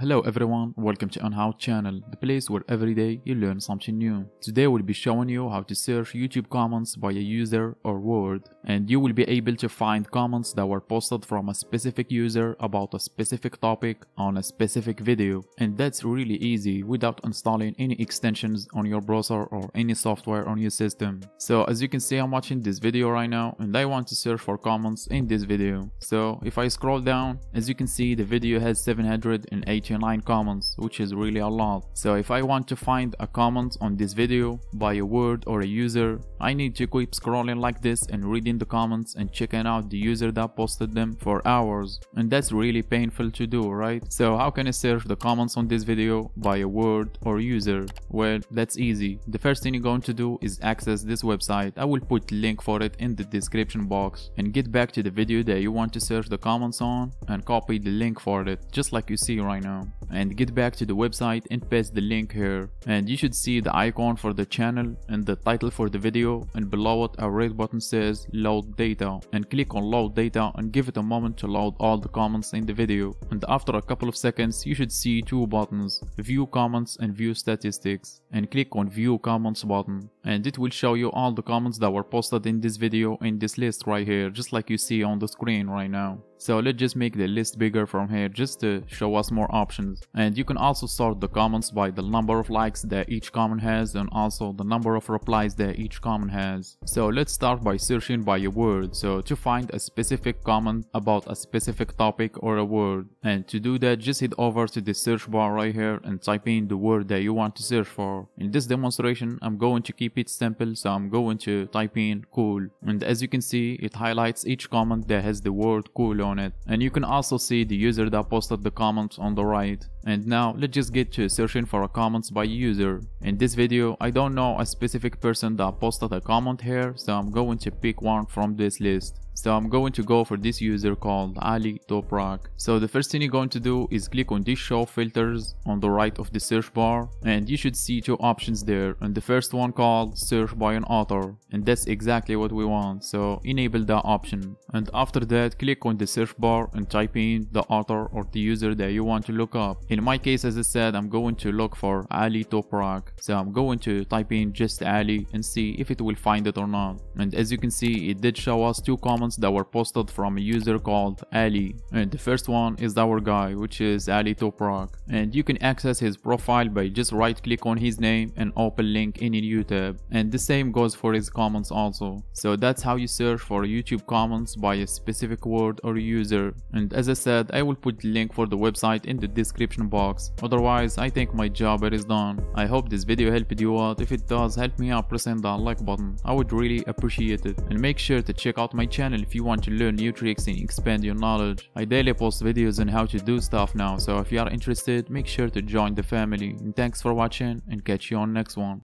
Hello everyone, welcome to OnHOW channel, the place where every day you learn something new. Today we'll be showing you how to search YouTube comments by a user or word, and you will be able to find comments that were posted from a specific user about a specific topic on a specific video. And that's really easy without installing any extensions on your browser or any software on your system. So as you can see I'm watching this video right now and I want to search for comments in this video. So if I scroll down, as you can see the video has 780 89 comments which is really a lot. So if I want to find a comment on this video by a word or a user I need to keep scrolling like this and reading the comments and checking out the user that posted them for hours. And that's really painful to do right? So how can I search the comments on this video by a word or user? Well that's easy. The first thing you're going to do is access this website. I will put link for it in the description box. And get back to the video that you want to search the comments on and copy the link for it just like you see right now and get back to the website and paste the link here. And you should see the icon for the channel and the title for the video. And below it a red button says load data and click on load data and give it a moment to load all the comments in the video. And after a couple of seconds you should see two buttons view comments and view statistics and click on view comments button. And it will show you all the comments that were posted in this video in this list right here just like you see on the screen right now so let's just make the list bigger from here just to show us more options. And you can also sort the comments by the number of likes that each comment has and also the number of replies that each comment has. So let's start by searching by a word. So to find a specific comment about a specific topic or a word. And to do that just head over to the search bar right here and type in the word that you want to search for. In this demonstration I'm going to keep it simple so I'm going to type in cool. And as you can see it highlights each comment that has the word cool on it. And you can also see the user that posted the comments on the right and now let's just get to searching for a comments by user in this video I don't know a specific person that posted a comment here so I'm going to pick one from this list so I'm going to go for this user called Ali Toprak. So the first thing you're going to do is click on this show filters on the right of the search bar and you should see two options there and the first one called search by an author and that's exactly what we want so enable that option and after that click on the search bar and type in the author or the user that you want to look up. In my case as I said I'm going to look for Ali Toprak. So I'm going to type in just Ali and see if it will find it or not. And as you can see it did show us two comments that were posted from a user called Ali. And the first one is our guy which is Ali Toprak. And you can access his profile by just right click on his name and open link in a new tab and the same goes for his comments also. So that's how you search for YouTube comments by a specific word or user. And as I said I will put the link for the website in the description box otherwise I think my job is done I hope this video helped you out if it does help me out pressing that like button I would really appreciate it and make sure to check out my channel if you want to learn new tricks and expand your knowledge. I daily post videos on how to do stuff now, so if you are interested, make sure to join the family. And thanks for watching and catch you on next one.